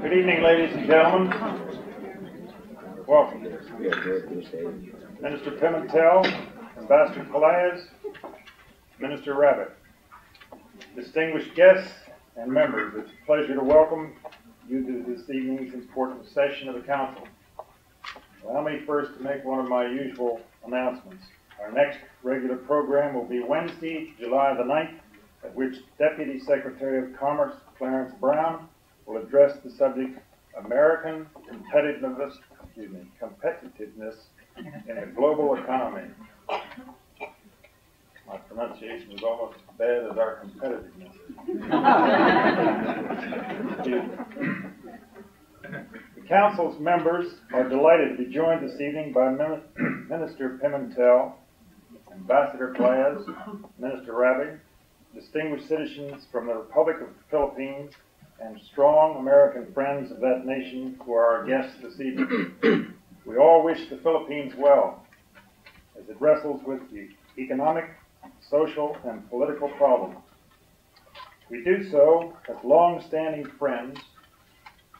Good evening, ladies and gentlemen. Welcome. Minister Pimentel, Ambassador Pelaez, Minister Rabbitt. Distinguished guests and members, it's a pleasure to welcome you to this evening's important session of the Council. Allow me first to make one of my usual announcements. Our next regular program will be Wednesday, July the 9th, at which Deputy Secretary of Commerce Clarence Brown will address the subject American competitiveness, excuse me, competitiveness in a global economy. My pronunciation is almost as bad as our competitiveness. the Council's members are delighted to be joined this evening by Minister Pimentel, Ambassador Pelaez, Minister Rabbit, distinguished citizens from the Republic of the Philippines, and strong American friends of that nation who are our guests this evening. we all wish the Philippines well as it wrestles with the economic, social, and political problems. We do so as long-standing friends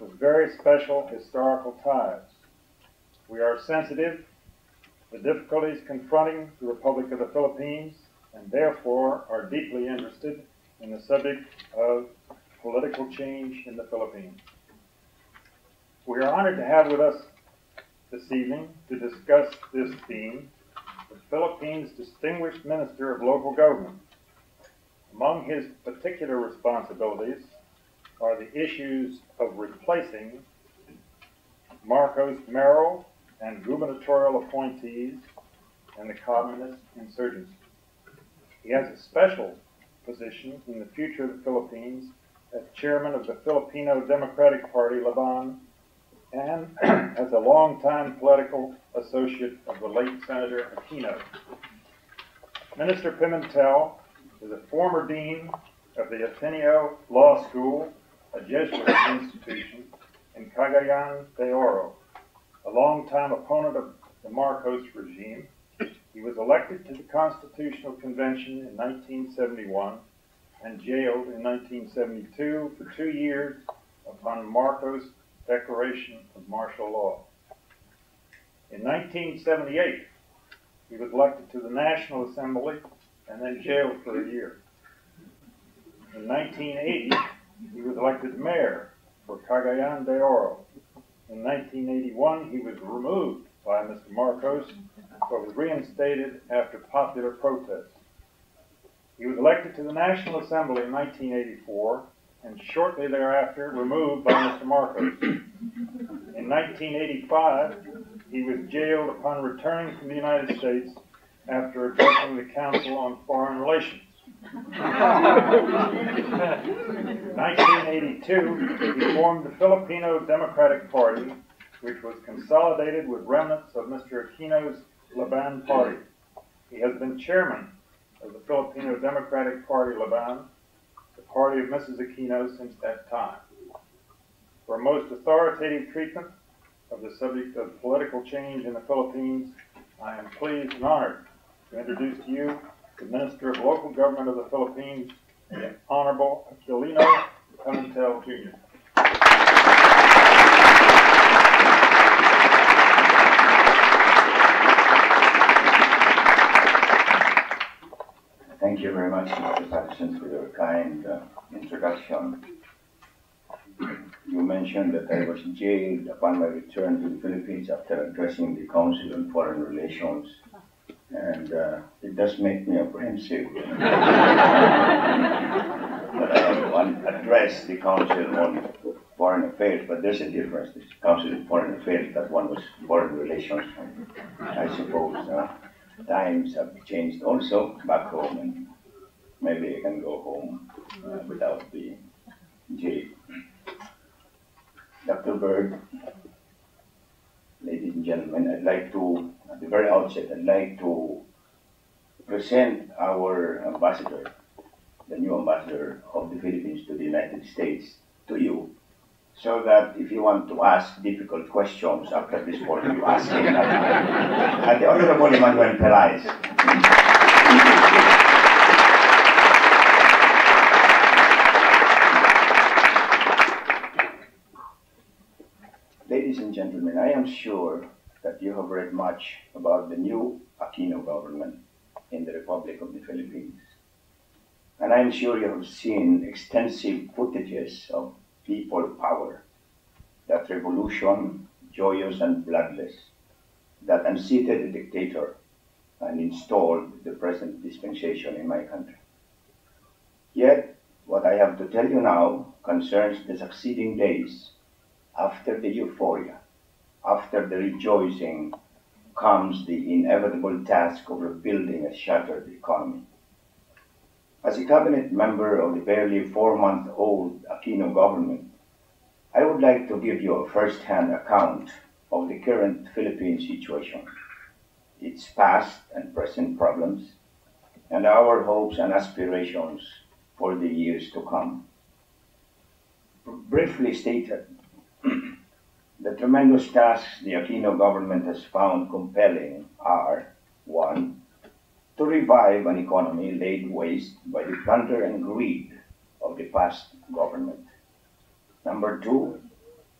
with very special historical ties. We are sensitive to the difficulties confronting the Republic of the Philippines and therefore are deeply interested in the subject of political change in the Philippines. We are honored to have with us this evening to discuss this theme the Philippines Distinguished Minister of Local Government. Among his particular responsibilities are the issues of replacing Marcos Mero and gubernatorial appointees and the communist insurgency. He has a special position in the future of the Philippines as chairman of the Filipino Democratic Party, Laban, and as a longtime political associate of the late Senator Aquino. Minister Pimentel is a former dean of the Ateneo Law School, a Jesuit institution in Cagayan de Oro, a longtime opponent of the Marcos regime. He was elected to the Constitutional Convention in 1971 and jailed in 1972 for two years upon Marcos' declaration of martial law. In 1978, he was elected to the National Assembly and then jailed for a year. In 1980, he was elected mayor for Cagayan de Oro. In 1981, he was removed by Mr. Marcos, but was reinstated after popular protest. He was elected to the National Assembly in 1984 and shortly thereafter removed by Mr. Marcos. In 1985, he was jailed upon returning from the United States after addressing the Council on Foreign Relations. In 1982, he formed the Filipino Democratic Party, which was consolidated with remnants of Mr. Aquino's Laban Party. He has been chairman of the Filipino Democratic Party Laban, the party of Mrs. Aquino since that time. For a most authoritative treatment of the subject of political change in the Philippines, I am pleased and honored to introduce to you the Minister of Local Government of the Philippines, Honorable Aquilino Pimentel Jr. Thank you very much, Mr. Patterson, for your kind uh, introduction. You mentioned that I was jailed upon my return to the Philippines after addressing the Council on Foreign Relations, and uh, it does make me apprehensive. but I want to address the Council on Foreign Affairs, but there's a difference. The Council on Foreign Affairs, that one was Foreign Relations, I suppose. Uh, times have changed also back home, and maybe I can go home uh, without being jailed. Dr. Bird, ladies and gentlemen, I'd like to, at the very outset, I'd like to present our ambassador, the new ambassador of the Philippines to the United States, to you so that if you want to ask difficult questions after this point, you ask him. and the Honorable Emmanuel Pelaez. Ladies and gentlemen, I am sure that you have read much about the new Aquino government in the Republic of the Philippines. And I'm sure you have seen extensive footages of people power, that revolution, joyous and bloodless, that unseated the dictator and installed the present dispensation in my country. Yet, what I have to tell you now concerns the succeeding days after the euphoria, after the rejoicing, comes the inevitable task of rebuilding a shattered economy. As a cabinet member of the barely four month old Aquino government, I would like to give you a first hand account of the current Philippine situation, its past and present problems, and our hopes and aspirations for the years to come. Briefly stated, the tremendous tasks the Aquino government has found compelling are 1 to revive an economy laid waste by the plunder and greed of the past government. Number two,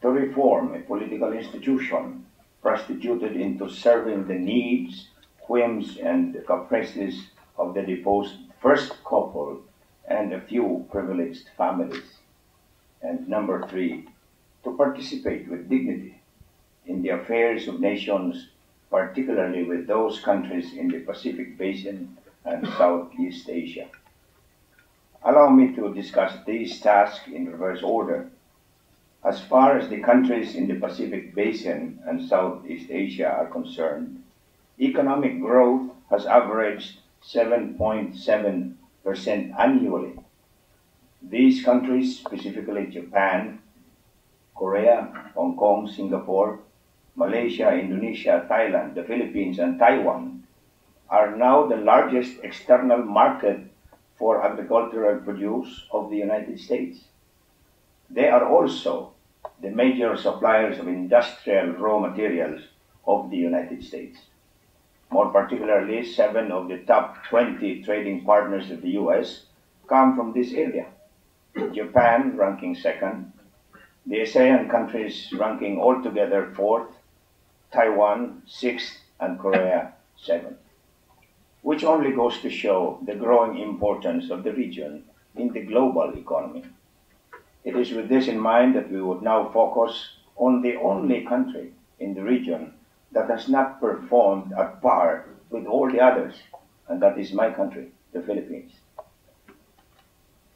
to reform a political institution prostituted into serving the needs, whims, and caprices of the deposed first couple and a few privileged families. And number three, to participate with dignity in the affairs of nations particularly with those countries in the Pacific Basin and Southeast Asia. Allow me to discuss these tasks in reverse order. As far as the countries in the Pacific Basin and Southeast Asia are concerned, economic growth has averaged 7.7% annually. These countries, specifically Japan, Korea, Hong Kong, Singapore, Malaysia, Indonesia, Thailand, the Philippines, and Taiwan are now the largest external market for agricultural produce of the United States. They are also the major suppliers of industrial raw materials of the United States. More particularly, seven of the top 20 trading partners of the US come from this area. Japan ranking second, the ASEAN countries ranking altogether fourth, Taiwan sixth, and Korea seventh, which only goes to show the growing importance of the region in the global economy. It is with this in mind that we would now focus on the only country in the region that has not performed at par with all the others, and that is my country, the Philippines.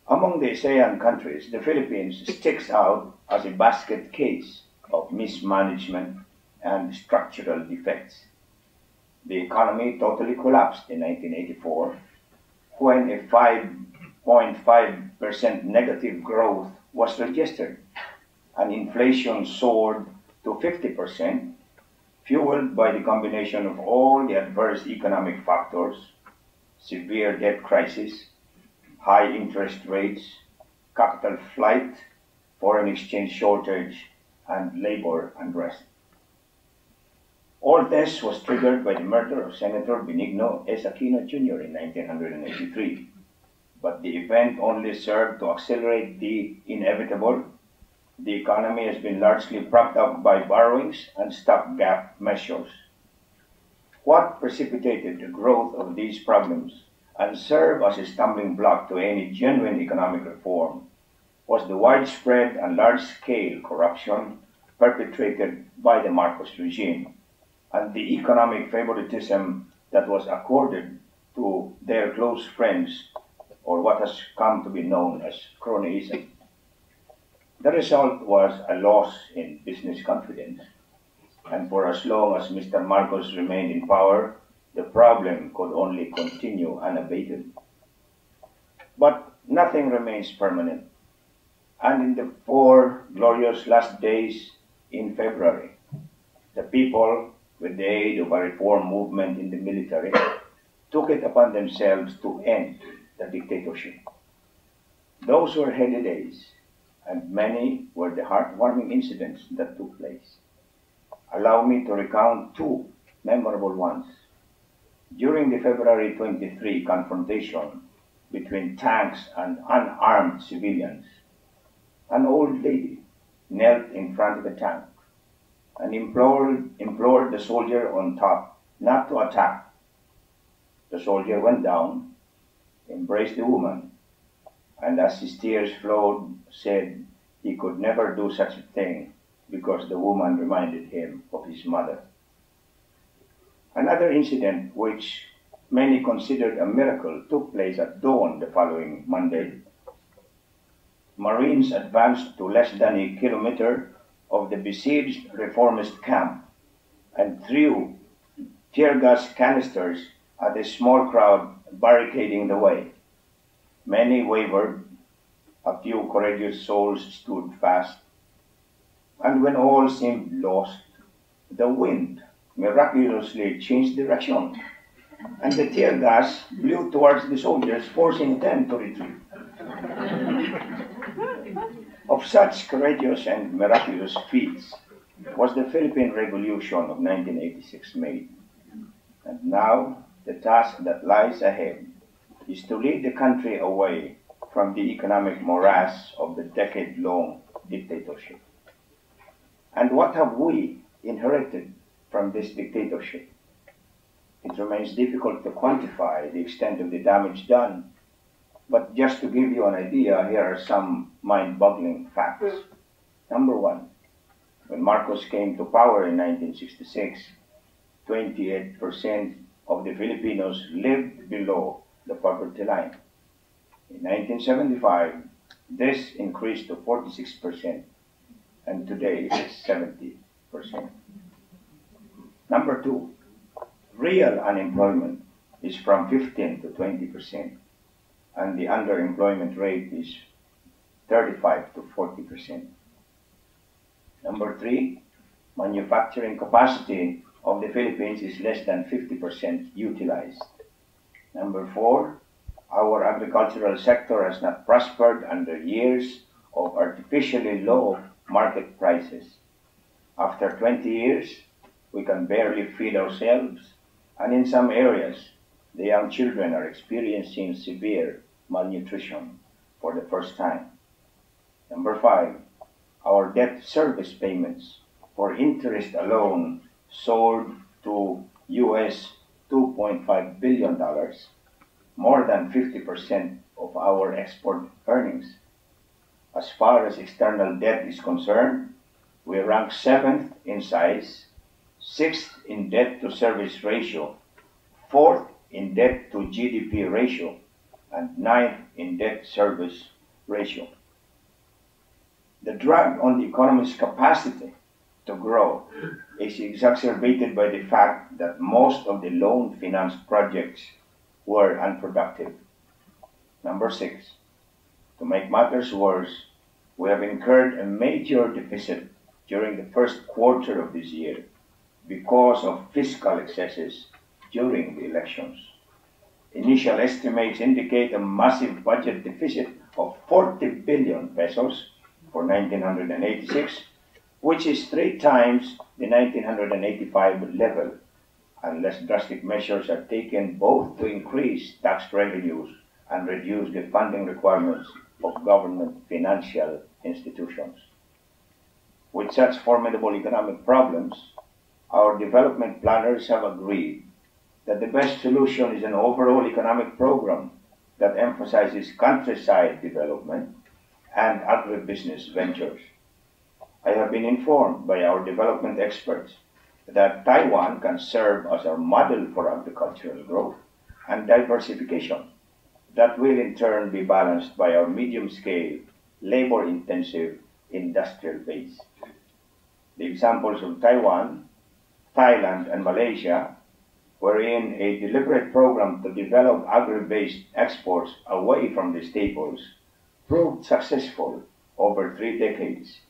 Among the ASEAN countries, the Philippines sticks out as a basket case of mismanagement and structural defects. The economy totally collapsed in 1984 when a 5.5% negative growth was registered and inflation soared to 50%, fueled by the combination of all the adverse economic factors, severe debt crisis, high interest rates, capital flight, foreign exchange shortage, and labor unrest. All this was triggered by the murder of Senator Benigno S. Aquino Jr. in 1983. But the event only served to accelerate the inevitable. The economy has been largely propped up by borrowings and stopgap measures. What precipitated the growth of these problems and served as a stumbling block to any genuine economic reform was the widespread and large scale corruption perpetrated by the Marcos regime and the economic favoritism that was accorded to their close friends, or what has come to be known as cronyism. The result was a loss in business confidence, and for as long as Mr. Marcos remained in power, the problem could only continue unabated. But nothing remains permanent, and in the four glorious last days in February, the people with the aid of a reform movement in the military, took it upon themselves to end the dictatorship. Those were heady days, and many were the heartwarming incidents that took place. Allow me to recount two memorable ones. During the February 23 confrontation between tanks and unarmed civilians, an old lady knelt in front of the tank and implored, implored the soldier on top not to attack. The soldier went down, embraced the woman, and as his tears flowed, said he could never do such a thing because the woman reminded him of his mother. Another incident, which many considered a miracle, took place at dawn the following Monday. Marines advanced to less than a kilometer of the besieged reformist camp and threw tear gas canisters at a small crowd barricading the way. Many wavered, a few courageous souls stood fast, and when all seemed lost, the wind miraculously changed direction, and the tear gas blew towards the soldiers, forcing them to retreat. Of such courageous and miraculous feats was the Philippine Revolution of 1986 made. And now the task that lies ahead is to lead the country away from the economic morass of the decade long dictatorship. And what have we inherited from this dictatorship? It remains difficult to quantify the extent of the damage done, but just to give you an idea, here are some mind boggling facts. Hmm. Number one, when Marcos came to power in 1966, 28% of the Filipinos lived below the poverty line. In 1975, this increased to 46%, and today it's 70%. Number two, real unemployment is from 15 to 20%, and the underemployment rate is 35 to 40%. Number three, manufacturing capacity of the Philippines is less than 50% utilized. Number four, our agricultural sector has not prospered under years of artificially low market prices. After 20 years, we can barely feed ourselves, and in some areas, the young children are experiencing severe malnutrition for the first time. Number five, our debt service payments for interest alone soared to US $2.5 billion, more than 50% of our export earnings. As far as external debt is concerned, we rank seventh in size, sixth in debt to service ratio, fourth in debt to GDP ratio, and ninth in debt service ratio. The drag on the economy's capacity to grow is exacerbated by the fact that most of the loan financed projects were unproductive. Number six, to make matters worse, we have incurred a major deficit during the first quarter of this year because of fiscal excesses during the elections. Initial estimates indicate a massive budget deficit of 40 billion pesos for 1986 which is three times the 1985 level, unless drastic measures are taken both to increase tax revenues and reduce the funding requirements of government financial institutions. With such formidable economic problems, our development planners have agreed that the best solution is an overall economic program that emphasizes countryside development and agribusiness ventures. I have been informed by our development experts that Taiwan can serve as a model for agricultural growth and diversification that will in turn be balanced by our medium scale, labor intensive industrial base. The examples of Taiwan, Thailand, and Malaysia, wherein a deliberate program to develop agri based exports away from the staples proved successful over three decades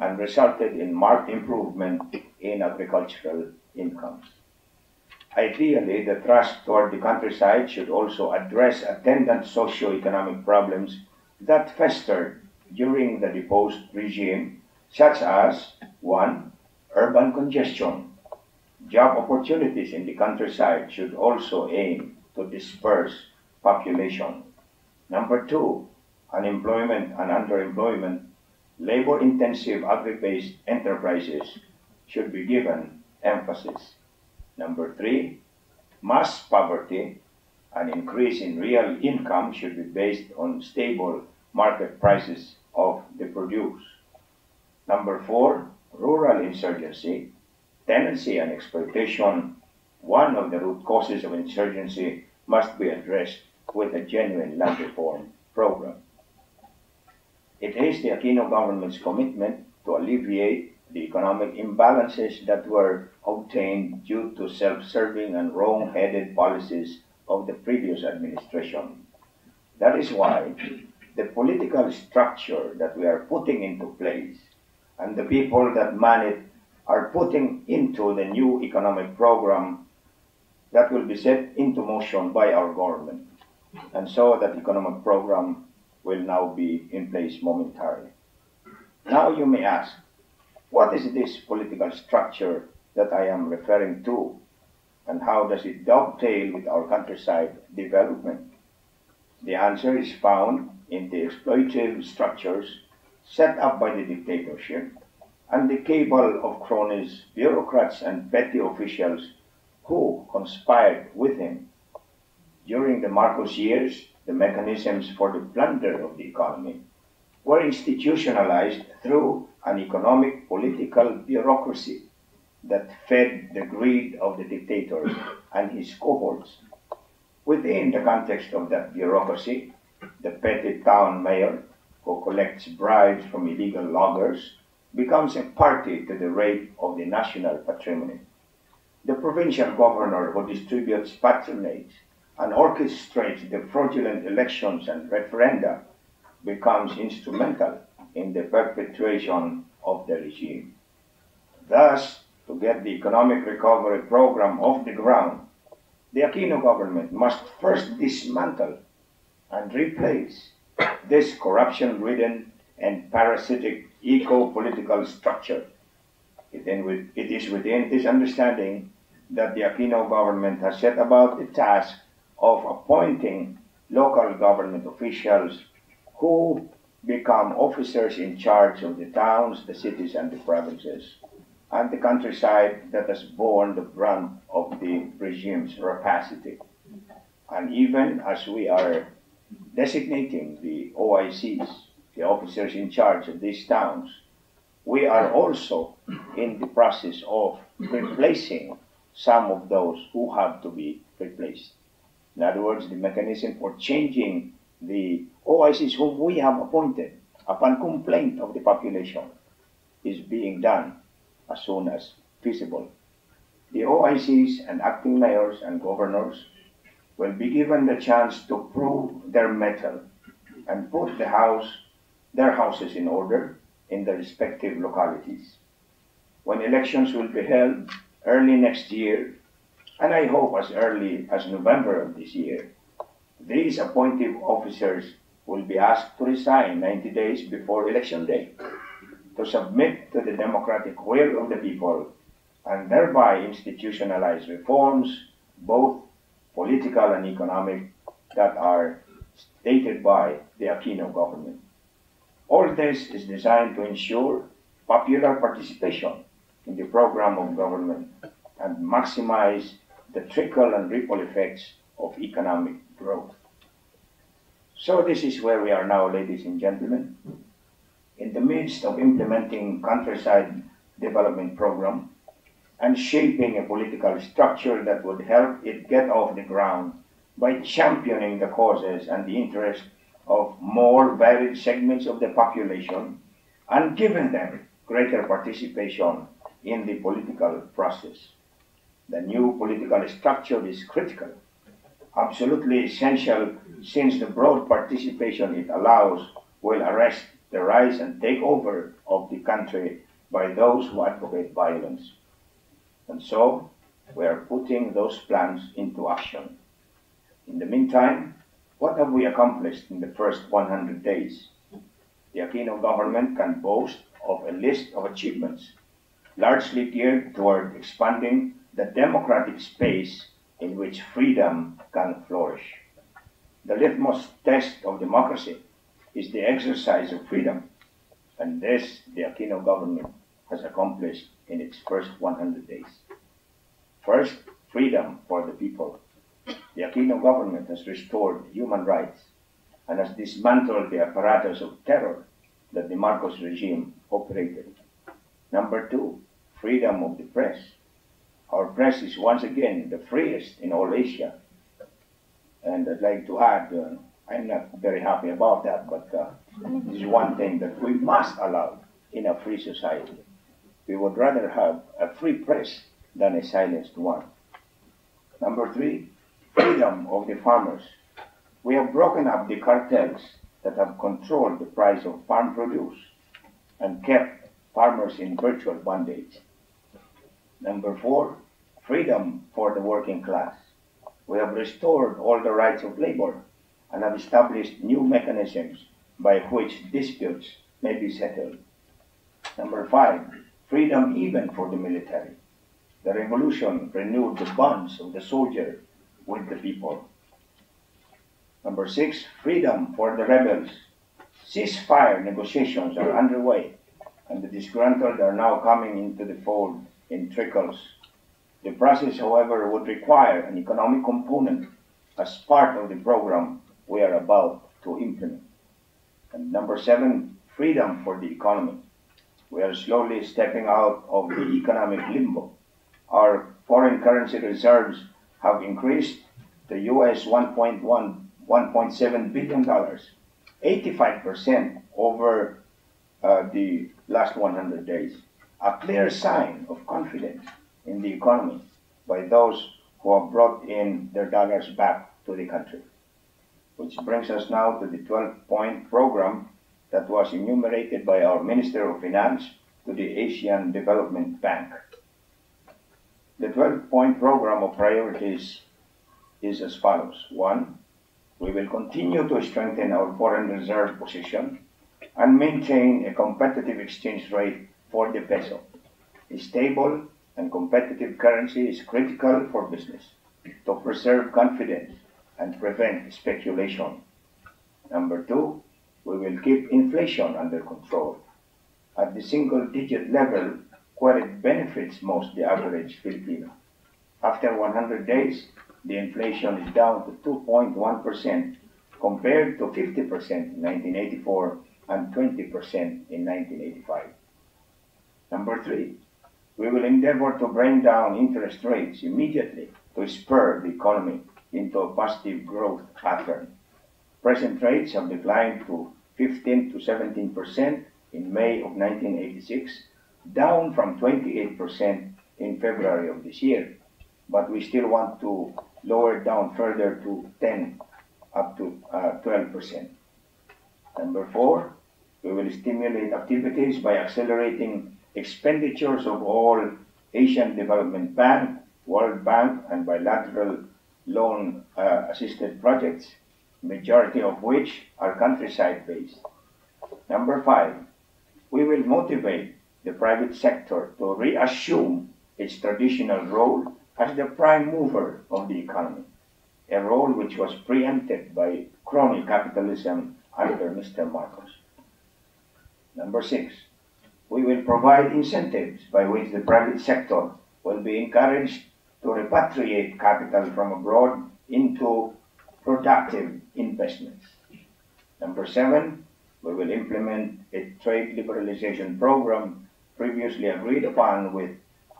and resulted in marked improvement in agricultural incomes. Ideally, the thrust toward the countryside should also address attendant socio-economic problems that festered during the deposed regime, such as 1. Urban congestion. Job opportunities in the countryside should also aim to disperse population. Number 2. Unemployment and underemployment labor-intensive agri-based enterprises should be given emphasis. Number three, mass poverty, an increase in real income should be based on stable market prices of the produce. Number four, rural insurgency, tenancy and exploitation, one of the root causes of insurgency must be addressed with a genuine land reform program. It is the Aquino government's commitment to alleviate the economic imbalances that were obtained due to self-serving and wrong-headed policies of the previous administration. That is why the political structure that we are putting into place and the people that man it are putting into the new economic program that will be set into motion by our government. And so that economic program will now be in place momentarily. Now you may ask, what is this political structure that I am referring to? And how does it dovetail with our countryside development? The answer is found in the exploitative structures set up by the dictatorship and the cabal of cronies, bureaucrats, and petty officials who conspired with him. During the Marcos years, the mechanisms for the plunder of the economy were institutionalized through an economic political bureaucracy that fed the greed of the dictator and his cohorts. Within the context of that bureaucracy, the petty town mayor, who collects bribes from illegal loggers, becomes a party to the rape of the national patrimony. The provincial governor who distributes patronage and orchestrates the fraudulent elections and referenda becomes instrumental in the perpetuation of the regime. Thus, to get the economic recovery program off the ground, the Aquino government must first dismantle and replace this corruption ridden and parasitic eco-political structure. It, it is within this understanding that the Aquino government has set about the task of appointing local government officials who become officers in charge of the towns, the cities, and the provinces, and the countryside that has borne the brunt of the regime's rapacity. And even as we are designating the OICs, the officers in charge of these towns, we are also in the process of replacing some of those who have to be replaced. In other words, the mechanism for changing the OICs whom we have appointed upon complaint of the population is being done as soon as feasible. The OICs and acting mayors and governors will be given the chance to prove their mettle and put the house, their houses in order in the respective localities. When elections will be held early next year, and I hope as early as November of this year, these appointed officers will be asked to resign 90 days before election day to submit to the democratic will of the people and thereby institutionalize reforms, both political and economic, that are stated by the Aquino government. All this is designed to ensure popular participation in the program of government and maximize the trickle and ripple effects of economic growth. So this is where we are now, ladies and gentlemen. In the midst of implementing countryside development program and shaping a political structure that would help it get off the ground by championing the causes and the interests of more varied segments of the population and giving them greater participation in the political process. The new political structure is critical, absolutely essential, since the broad participation it allows will arrest the rise and takeover of the country by those who advocate violence. And so, we are putting those plans into action. In the meantime, what have we accomplished in the first 100 days? The Aquino government can boast of a list of achievements largely geared toward expanding the democratic space in which freedom can flourish. The litmus test of democracy is the exercise of freedom, and this the Aquino government has accomplished in its first 100 days. First, freedom for the people. The Aquino government has restored human rights and has dismantled the apparatus of terror that the Marcos regime operated. Number two, freedom of the press. Our press is once again the freest in all Asia. And I'd like to add, uh, I'm not very happy about that, but uh, this is one thing that we must allow in a free society. We would rather have a free press than a silenced one. Number three, freedom of the farmers. We have broken up the cartels that have controlled the price of farm produce and kept farmers in virtual bondage. Number four, freedom for the working class. We have restored all the rights of labor and have established new mechanisms by which disputes may be settled. Number five, freedom even for the military. The revolution renewed the bonds of the soldier with the people. Number six, freedom for the rebels. Ceasefire negotiations are underway, and the disgruntled are now coming into the fold in trickles. The process, however, would require an economic component as part of the program we are about to implement. And number seven, freedom for the economy. We are slowly stepping out of the economic limbo. Our foreign currency reserves have increased to US 1.1, 1.7 billion dollars, 85% over uh, the last 100 days. A clear sign of confidence in the economy by those who have brought in their dollars back to the country. Which brings us now to the 12 point program that was enumerated by our Minister of Finance to the Asian Development Bank. The 12 point program of priorities is as follows. One, we will continue to strengthen our foreign reserve position and maintain a competitive exchange rate for the peso. A stable and competitive currency is critical for business to preserve confidence and prevent speculation. Number two, we will keep inflation under control at the single digit level where it benefits most the average Filipino. After 100 days, the inflation is down to 2.1% compared to 50% in 1984 and 20% in 1985. Number three, we will endeavor to bring down interest rates immediately to spur the economy into a positive growth pattern. Present rates have declined to 15 to 17 percent in May of 1986, down from 28% in February of this year. But we still want to lower it down further to 10 up to uh, 12%. Number four, we will stimulate activities by accelerating expenditures of all Asian Development Bank, World Bank, and bilateral loan uh, assisted projects, majority of which are countryside based. Number five, we will motivate the private sector to reassume its traditional role as the prime mover of the economy, a role which was preempted by crony capitalism under Mr. Marcos. Number six, we will provide incentives by which the private sector will be encouraged to repatriate capital from abroad into productive investments. Number seven, we will implement a trade liberalization program previously agreed upon with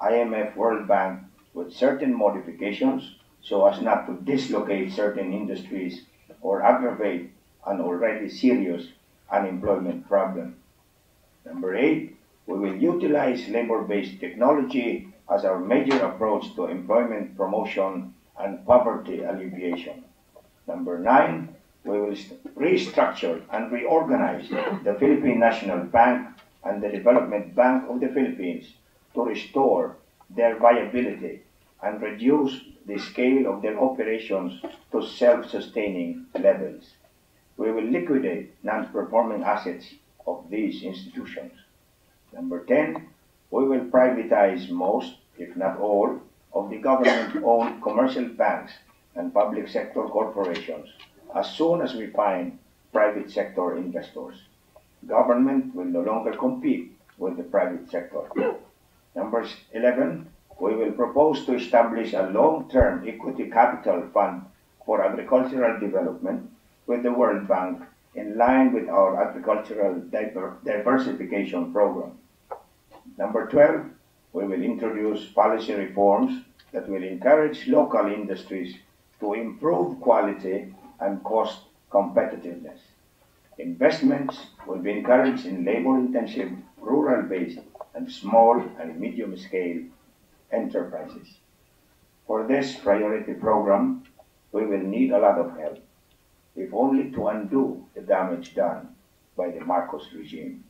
IMF World Bank with certain modifications so as not to dislocate certain industries or aggravate an already serious unemployment problem. Number eight, we will utilize labor-based technology as our major approach to employment promotion and poverty alleviation. Number nine, we will restructure and reorganize the Philippine National Bank and the Development Bank of the Philippines to restore their viability and reduce the scale of their operations to self-sustaining levels. We will liquidate non-performing assets of these institutions. Number 10, we will privatize most, if not all, of the government-owned commercial banks and public sector corporations as soon as we find private sector investors. Government will no longer compete with the private sector. Number 11, we will propose to establish a long-term equity capital fund for agricultural development with the World Bank in line with our agricultural diver diversification program. Number 12, we will introduce policy reforms that will encourage local industries to improve quality and cost competitiveness. Investments will be encouraged in labor-intensive, rural-based, and small and medium-scale enterprises. For this priority program, we will need a lot of help, if only to undo the damage done by the Marcos regime.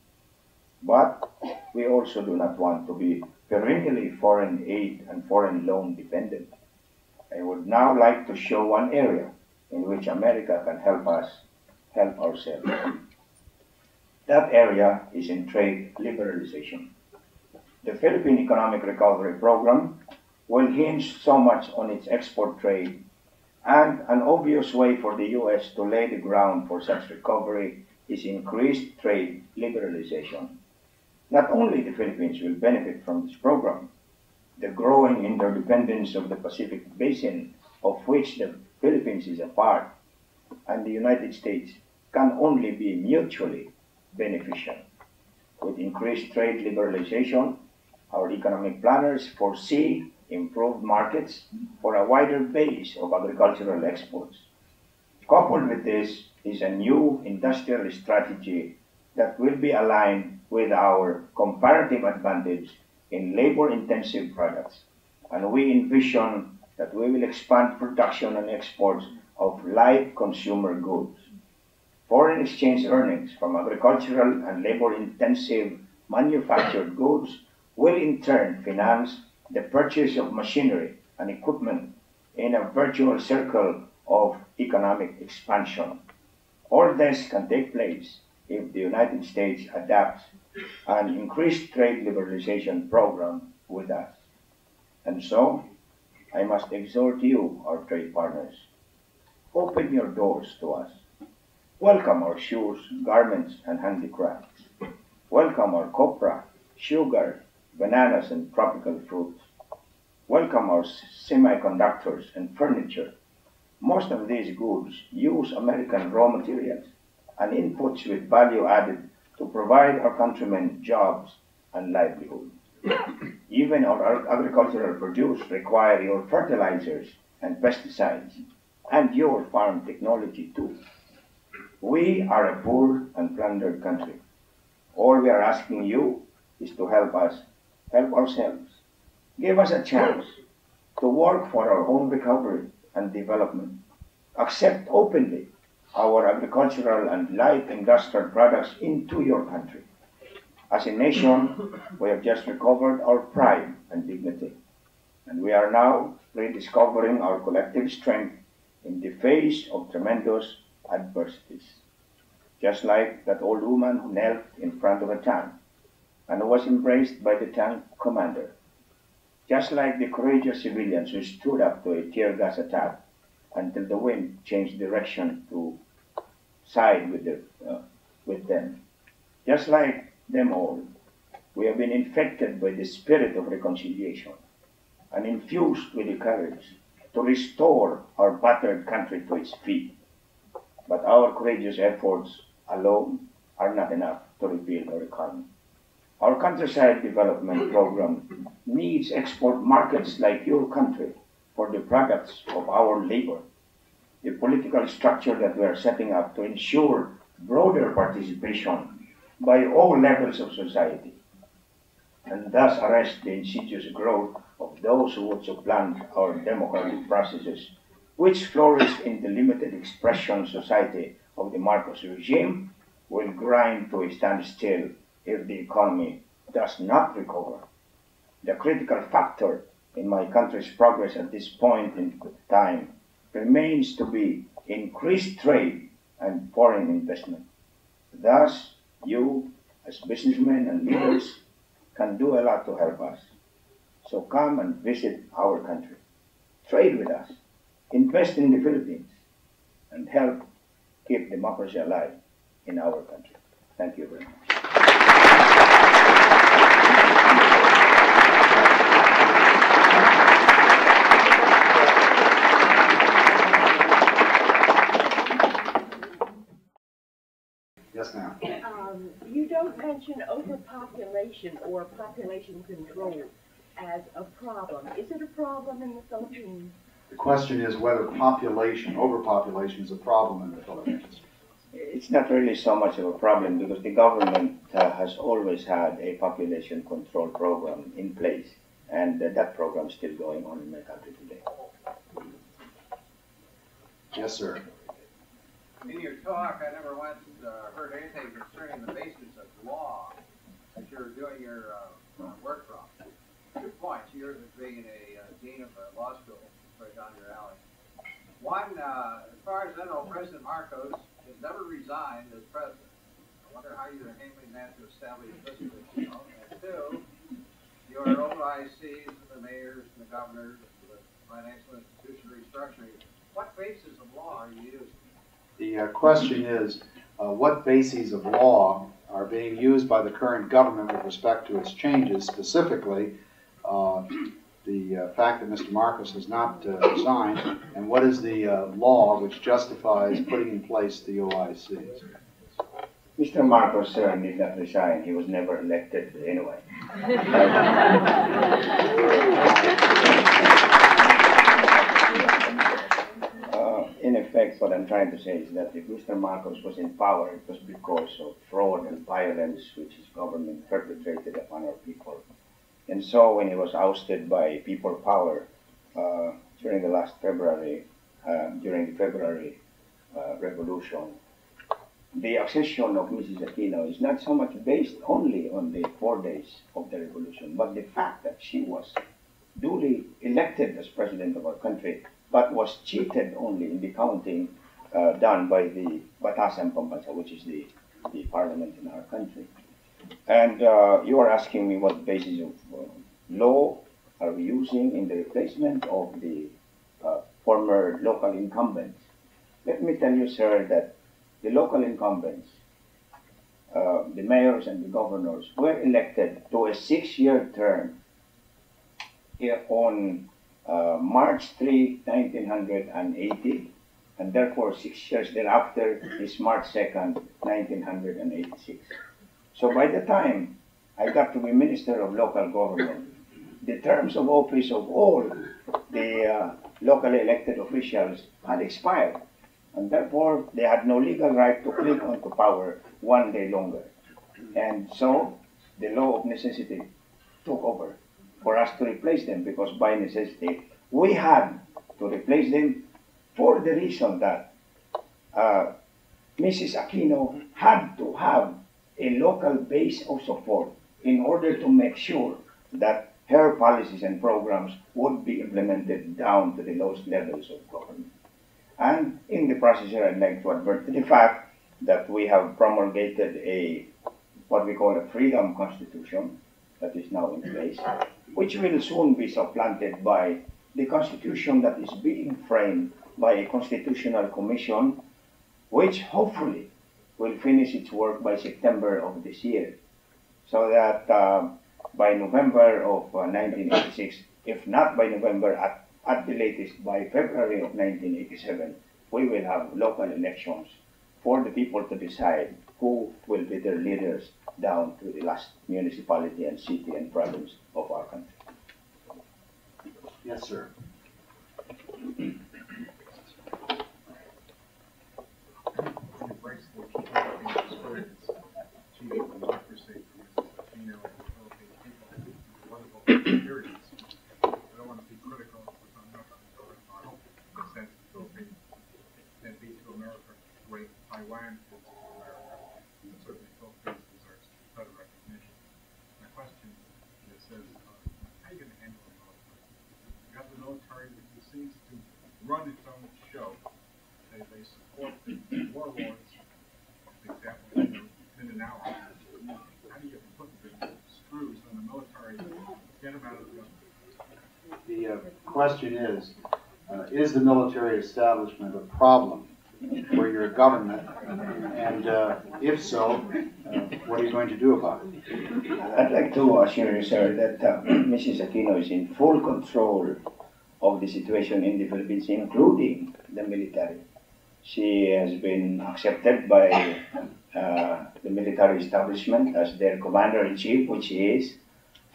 But we also do not want to be perennially foreign aid and foreign loan dependent. I would now like to show one area in which America can help us help ourselves. That area is in trade liberalization. The Philippine Economic Recovery Program will hinge so much on its export trade, and an obvious way for the U.S. to lay the ground for such recovery is increased trade liberalization. Not only the Philippines will benefit from this program, the growing interdependence of the Pacific Basin, of which the Philippines is a part, and the United States can only be mutually beneficial. With increased trade liberalization, our economic planners foresee improved markets for a wider base of agricultural exports. Coupled with this is a new industrial strategy that will be aligned with our comparative advantage in labor-intensive products. And we envision that we will expand production and exports of light consumer goods. Foreign exchange earnings from agricultural and labor-intensive manufactured goods will in turn finance the purchase of machinery and equipment in a virtual circle of economic expansion. All this can take place if the United States adopts an increased trade liberalization program with us. And so, I must exhort you, our trade partners, open your doors to us. Welcome our shoes, garments, and handicrafts. Welcome our copra, sugar, bananas, and tropical fruits. Welcome our semiconductors and furniture. Most of these goods use American raw materials and inputs with value added to provide our countrymen jobs and livelihood. Even our agricultural produce require your fertilizers and pesticides and your farm technology too. We are a poor and plundered country. All we are asking you is to help us help ourselves. Give us a chance to work for our own recovery and development. Accept openly our agricultural and light industrial products into your country. As a nation, we have just recovered our pride and dignity, and we are now rediscovering our collective strength in the face of tremendous adversities. Just like that old woman who knelt in front of a tank and was embraced by the tank commander. Just like the courageous civilians who stood up to a tear gas attack until the wind changed direction to side with, the, uh, with them. Just like them all, we have been infected by the spirit of reconciliation and infused with the courage to restore our battered country to its feet. But our courageous efforts alone are not enough to rebuild our economy. Our countryside development program needs export markets like your country for the products of our labor the political structure that we are setting up to ensure broader participation by all levels of society, and thus arrest the insidious growth of those who would supplant our democratic processes, which flourished in the limited expression society of the Marcos regime, will grind to a standstill if the economy does not recover. The critical factor in my country's progress at this point in time remains to be increased trade and foreign investment. Thus, you, as businessmen and leaders, can do a lot to help us. So come and visit our country. Trade with us invest in the Philippines and help keep democracy alive in our country. Thank you very much. Yes, ma'am. Um, you don't mention overpopulation or population control as a problem. Is it a problem in the Philippines? The question is whether population, overpopulation is a problem in the Philippines. It's not really so much of a problem because the government uh, has always had a population control program in place, and uh, that program is still going on in my country today. Yes, sir. In your talk, I never once uh, heard anything concerning the basis of law as you're doing your uh, work from. Two points. Yours as being a uh, dean of a law school, right down your alley. One, uh, as far as I know, President Marcos has never resigned as president. I wonder how you're handling that to establish this. And two, your OICs and the mayors and the governors, the financial institution restructuring, what basis of law are you using? The uh, question is, uh, what bases of law are being used by the current government with respect to its changes, specifically uh, the uh, fact that Mr. Marcos has not uh, resigned, and what is the uh, law which justifies putting in place the OICs? Mr. Marcos uh, did not resign. He was never elected anyway. Uh, in effect, what I'm trying to say is that if Mr. Marcos was in power, it was because of fraud and violence which his government perpetrated upon our people. And so, when he was ousted by people power uh, during the last February, uh, during the February uh, revolution, the accession of Mrs. Aquino is not so much based only on the four days of the revolution, but the fact that she was duly elected as president of our country, but was cheated only in the counting uh, done by the Batasang Pambansa, which is the, the parliament in our country. And uh, you are asking me what basis of uh, law are we using in the replacement of the uh, former local incumbents. Let me tell you, sir, that the local incumbents, uh, the mayors and the governors, were elected to a six-year term here on uh, March 3, 1980, and therefore six years thereafter is March 2nd, 1986. So by the time I got to be Minister of Local Government, the terms of office of all the uh, locally elected officials had expired, and therefore they had no legal right to cling onto power one day longer. And so the law of necessity took over for us to replace them because by necessity we had to replace them for the reason that uh, Mrs. Aquino had to have a local base of support in order to make sure that her policies and programs would be implemented down to the lowest levels of government. And in the process here, I'd like to advert to the fact that we have promulgated a what we call a freedom constitution that is now in place, which will soon be supplanted by the constitution that is being framed by a constitutional commission, which hopefully will finish its work by September of this year, so that uh, by November of uh, 1986, if not by November, at, at the latest by February of 1987, we will have local elections for the people to decide who will be their leaders down to the last municipality and city and province of our country. Yes, sir. embrace the Philippine spirit, achieving democracy, Filipino and Philippine people, wonderful experience. I don't want to be critical, because I'm not going to go into my own sense of Philippines can be to America the way Taiwan is to America. And certainly Philippines deserves better recognition. My question is, says, uh, how are you going to handle the military? You have the military that seems to run its own show. They, The uh, question is, uh, is the military establishment a problem for your government? And uh, if so, uh, what are you going to do about it? I'd like to assure you, sir, that uh, Mrs. Aquino is in full control of the situation in the Philippines, including the military. She has been accepted by uh, the military establishment as their commander-in-chief, which he is.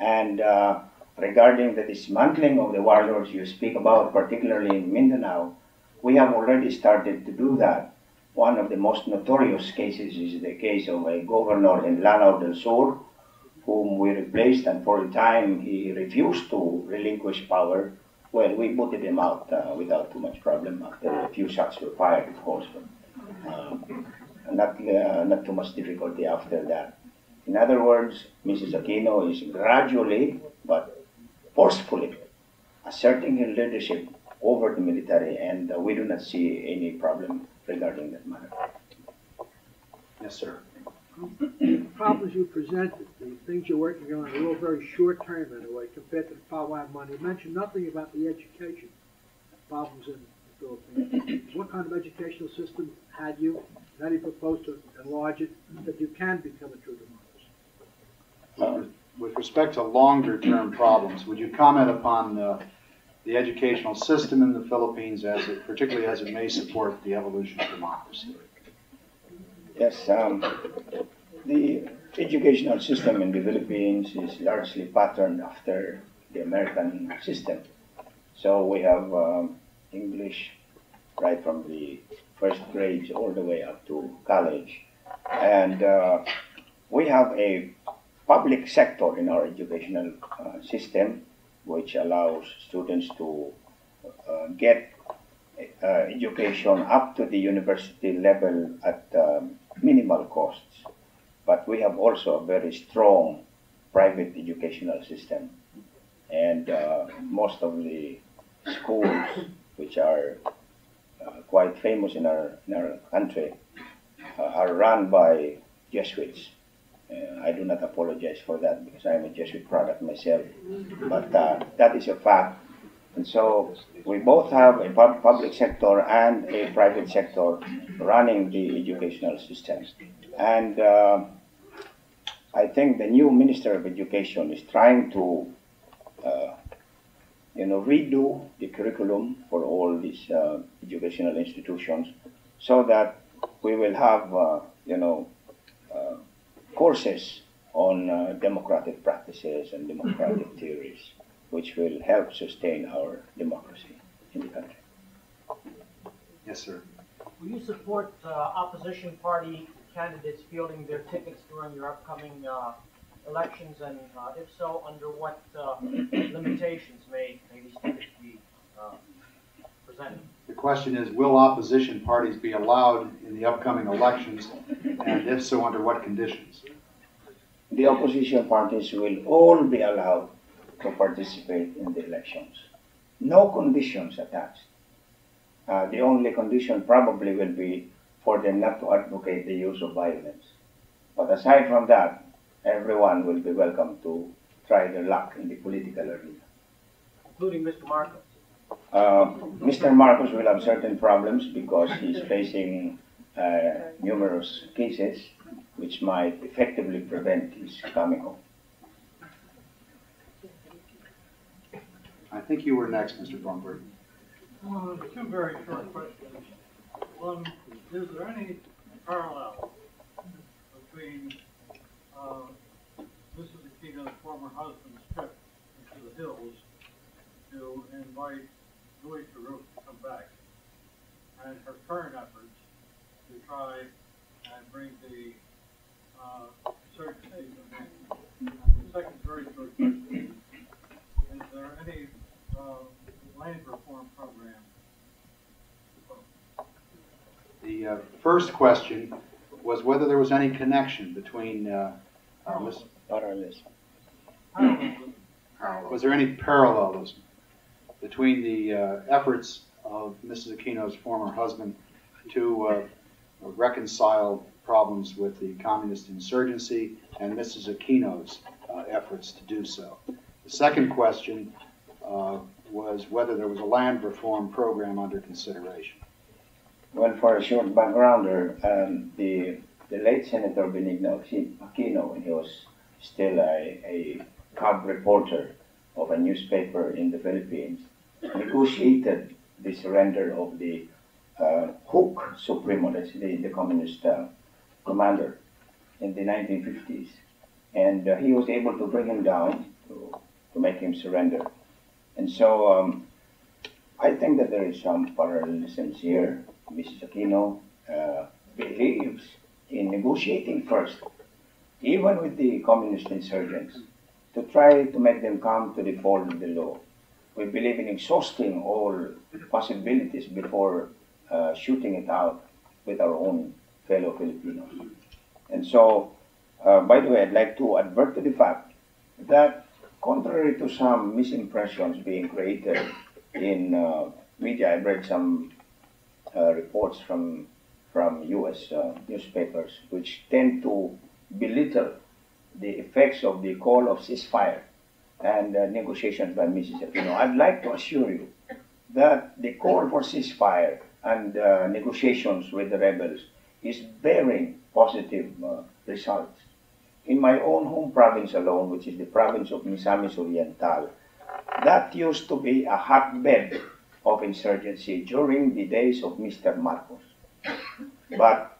And uh, regarding the dismantling of the warlords you speak about, particularly in Mindanao, we have already started to do that. One of the most notorious cases is the case of a governor in Lanao del Sur, whom we replaced, and for a time he refused to relinquish power. Well, we booted him out uh, without too much problem after a few shots were fired, of course, but um, not, uh, not too much difficulty after that. In other words, Mrs. Aquino is gradually but forcefully asserting her leadership over the military, and uh, we do not see any problem regarding that matter. Yes, sir. Problems you presented, the things you're working on are all very short term in a way compared to the powwow money. You mentioned nothing about the education problems in the Philippines. What kind of educational system had you? How do you propose to enlarge it that you can become a true democracy? Uh, With respect to longer-term problems, would you comment upon uh, the educational system in the Philippines as it, particularly as it may support the evolution of democracy? Yes, um, the educational system in the Philippines is largely patterned after the American system. So we have um, English right from the first grades all the way up to college. And uh, we have a public sector in our educational uh, system which allows students to uh, get uh, education up to the university level at um, minimal costs. But we have also a very strong private educational system. And uh, most of the schools, which are uh, quite famous in our, in our country, uh, are run by Jesuits. Uh, I do not apologize for that because I am a Jesuit product myself. But uh, that is a fact. And so we both have a pub- public sector and a private sector running the educational system. And uh, I think the new Minister of Education is trying to, uh, you know, redo the curriculum for all these uh, educational institutions so that we will have, uh, you know, uh, courses on uh, democratic practices and democratic theories, which will help sustain our democracy in the country. Yes, sir. Will you support uh, opposition party candidates fielding their tickets during your upcoming uh, elections? And uh, if so, under what uh, limitations may, may these tickets be uh, presented? The question is, will opposition parties be allowed in the upcoming elections? And if so, under what conditions? The opposition parties will all be allowed to participate in the elections. No conditions attached. Uh, the only condition probably will be for them not to advocate the use of violence. But aside from that, everyone will be welcome to try their luck in the political arena. Including Mr. Marcos. Uh, Mr. Marcos will have certain problems because he's facing uh, numerous cases which might effectively prevent his coming home. I think you were next, Mr. Blumberg. Two very short questions. One, is there any parallel between, uh, Mrs. Aquino's former husband's trip into the hills to invite Luis Taruc to come back and her current efforts to try and bring the, uh, an end? And the second very short question, is there any, uh, land reform program? The uh, first question was whether there was any connection between, uh, uh. Parallels. Parallelism. was there any parallelism between the uh, efforts of Mrs. Aquino's former husband to uh, reconcile problems with the communist insurgency and Mrs. Aquino's uh, efforts to do so? The second question was whether there was a land reform program under consideration. Well, for a short backgrounder, um, the, the late Senator Benigno Aquino, when he was still a, a cub reporter of a newspaper in the Philippines, negotiated the surrender of the uh, Huk Supremo, that's the, the communist uh, commander in the 1950s, and uh, he was able to bring him down to, to make him surrender. And so um, I think that there is some parallelisms here. Mrs. Aquino uh, believes in negotiating first, even with the communist insurgents, to try to make them come to the fold of the law. We believe in exhausting all possibilities before uh, shooting it out with our own fellow Filipinos. And so, uh, by the way, I'd like to advert to the fact that contrary to some misimpressions being created in uh, media, I've read some uh, reports from from U.S. Uh, newspapers which tend to belittle the effects of the call of ceasefire and uh, negotiations by Mrs. Aquino. I'd like to assure you that the call for ceasefire and uh, negotiations with the rebels is bearing positive uh, results. In my own home province alone, which is the province of Misamis Oriental, that used to be a hotbed of insurgency during the days of Mr. Marcos. But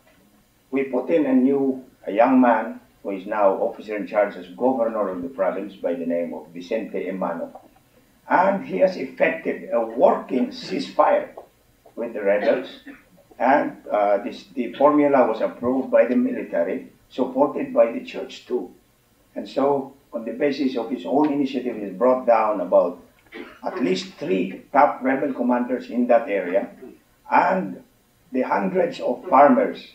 we put in a new, a young man who is now officer in charge as governor of the province by the name of Vicente Emano. And he has effected a working ceasefire with the rebels. And uh, this, the formula was approved by the military, supported by the church too. And so, on the basis of his own initiative, he brought down about at least three top rebel commanders in that area, and the hundreds of farmers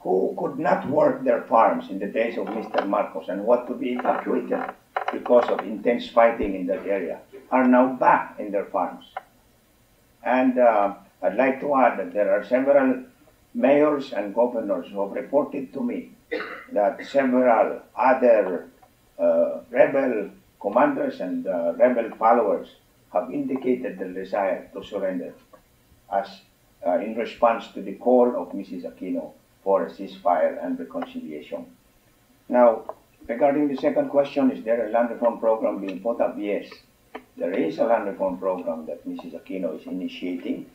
who could not work their farms in the days of Mr. Marcos and what to be evacuated because of intense fighting in that area are now back in their farms. And uh, I'd like to add that there are several mayors and governors who have reported to me that several other uh, rebel commanders and uh, rebel followers have indicated their desire to surrender as uh, in response to the call of Mrs. Aquino for a ceasefire and reconciliation. Now, regarding the second question, is there a land reform program being put up? Yes, there is a land reform program that Mrs. Aquino is initiating,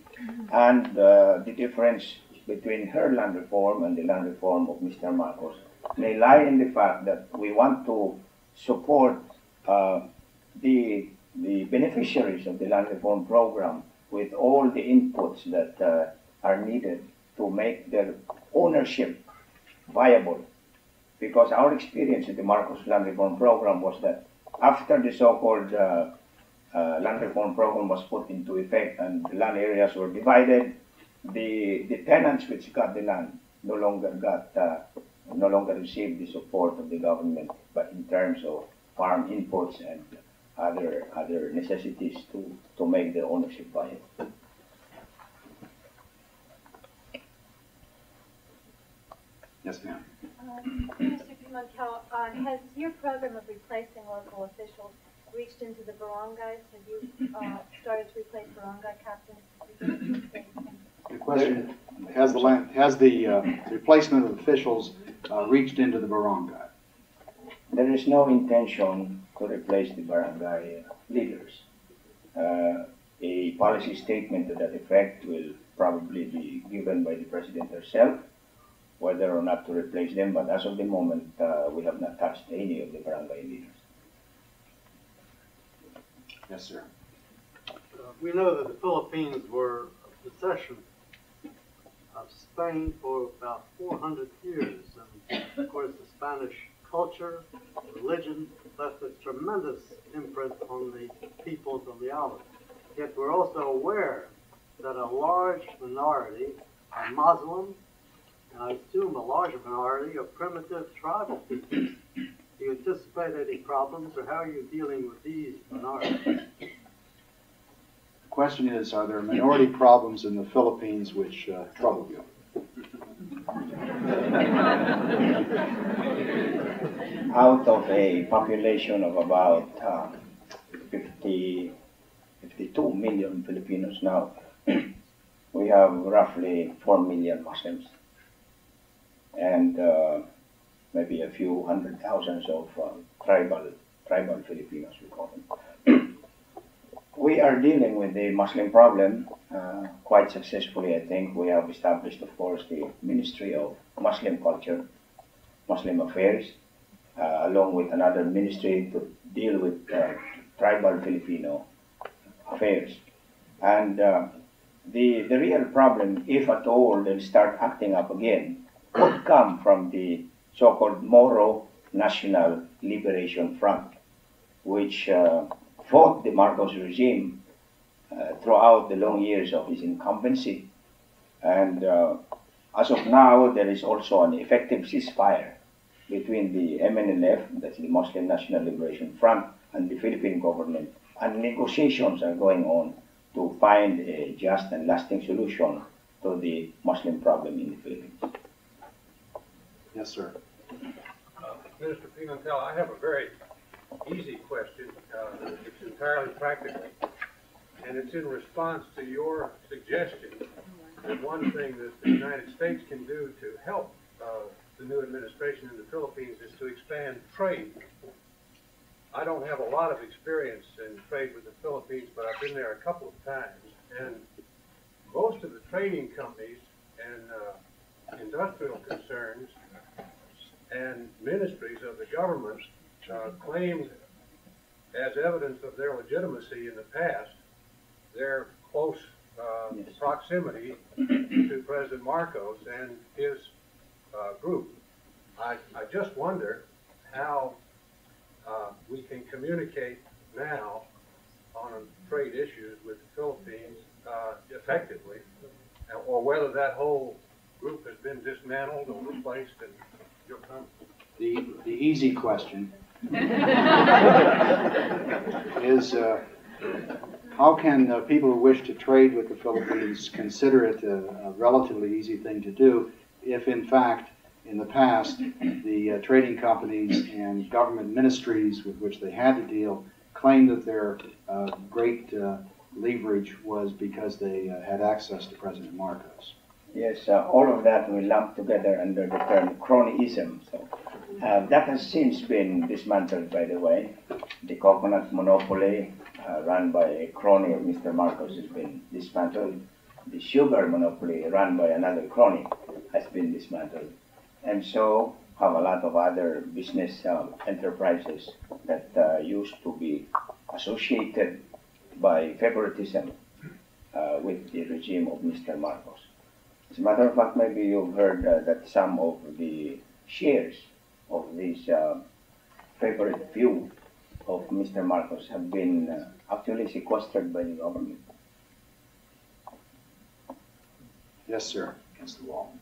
and uh, the difference between her land reform and the land reform of Mr. Marcos may lie in the fact that we want to support uh, the, the beneficiaries of the land reform program with all the inputs that uh, are needed to make their ownership viable. Because our experience with the Marcos Land Reform Program was that after the so-called uh, uh, land reform program was put into effect and the land areas were divided, the, the tenants which got the land no longer got, uh, no longer received the support of the government, but in terms of farm inputs and other, other necessities to, to make their ownership viable. Yes, ma'am. Um, Mr. Pimentel, uh, has your program of replacing local officials reached into the barangays? Have you uh, started to replace barangay captains? The question, has the land, has the uh, replacement of officials uh, reached into the barangay? There is no intention to replace the barangay leaders. Uh, a policy statement to that effect will probably be given by the president herself, whether or not to replace them. But as of the moment, uh, we have not touched any of the barangay leaders. Yes, sir. Uh, We know that the Philippines were a possession of Spain for about 400 years. And of course, the Spanish culture, religion left a tremendous imprint on the peoples of the island. Yet we're also aware that a large minority are Muslim, and I assume a larger minority are primitive tribal peoples. Do you anticipate any problems, or how are you dealing with these minorities? The question is, are there minority problems in the Philippines which uh, trouble you? Out of a population of about uh, 50, 52 million Filipinos now, we have roughly 4 million Muslims and uh, maybe a few hundred thousands of uh, tribal, tribal Filipinos, we call them. We are dealing with the Muslim problem uh, quite successfully, I think. We have established, of course, the Ministry of Muslim culture, Muslim affairs, uh, along with another ministry to deal with uh, tribal Filipino affairs. And uh, the, the real problem, if at all they'll start acting up again, would come from the so-called Moro National Liberation Front, which uh, fought the Marcos regime uh, throughout the long years of his incumbency. And uh, as of now, there is also an effective ceasefire between the MNLF, that's the Muslim National Liberation Front, and the Philippine government. And negotiations are going on to find a just and lasting solution to the Muslim problem in the Philippines. Yes, sir. Minister Pimentel, I have a very easy question. Uh, it's entirely practical. And it's in response to your suggestion that one thing that the United States can do to help uh, the new administration in the Philippines is to expand trade. I don't have a lot of experience in trade with the Philippines, but I've been there a couple of times. And most of the trading companies and uh, industrial concerns and ministries of the government uh, claimed as evidence of their legitimacy in the past their close uh, Yes. proximity to President Marcos and his uh, group. I, I just wonder how uh, we can communicate now on trade issues with the Philippines uh, effectively, or whether that whole group has been dismantled or replaced and your comment. The, the easy question is, uh, how can uh, people who wish to trade with the Philippines consider it a, a relatively easy thing to do if in fact, in the past, the uh, trading companies and government ministries with which they had to deal claimed that their uh, great uh, leverage was because they uh, had access to President Marcos? Yes, all of that we lump together under the term cronyism. So uh, that has since been dismantled, by the way. The coconut monopoly uh, run by a crony of Mr. Marcos has been dismantled. The sugar monopoly run by another crony has been dismantled. And so have a lot of other business um, enterprises that uh, used to be associated by favoritism uh, with the regime of Mr. Marcos. As a matter of fact, maybe you've heard uh, that some of the shares of this uh, favorite few of Mr. Marcos have been uh, actually sequestered by the government. Yes, sir. Against the wall.